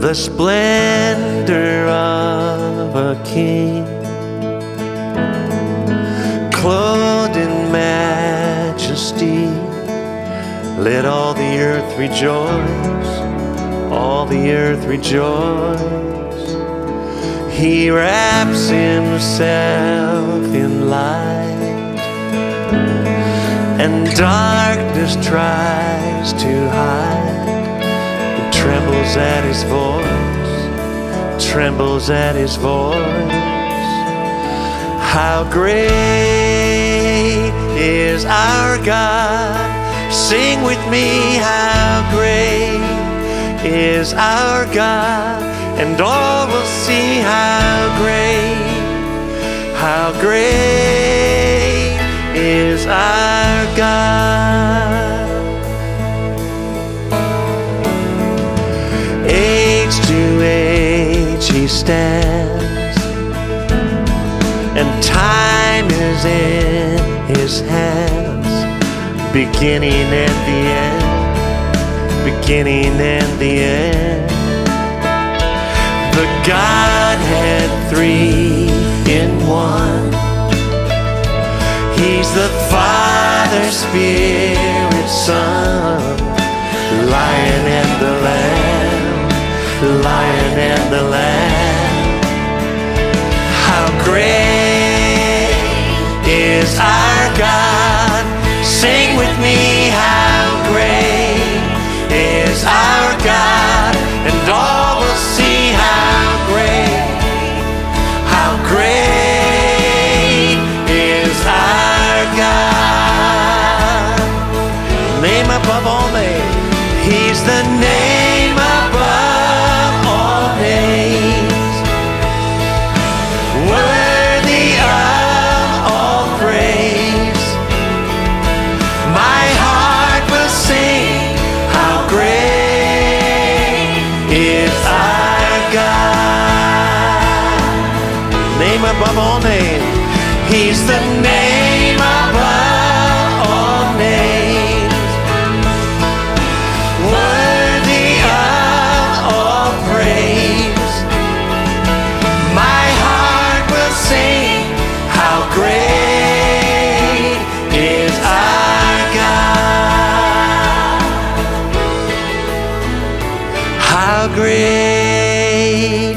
the splendor of a king, clothed in majesty. Let all the earth rejoice, all the earth rejoice. He wraps himself in light, and darkness tries to hide. Trembles at his voice, trembles at his voice. How great is our God! Sing with me, how great is our God, and all will see how great, how great is our God. He stands, and time is in his hands, beginning and the end, beginning and the end. The Godhead three in one. He's the Father, Spirit, Son, Lion and above all names, He's the name above all names. Worthy of all praise. My heart will sing how great is our God. How great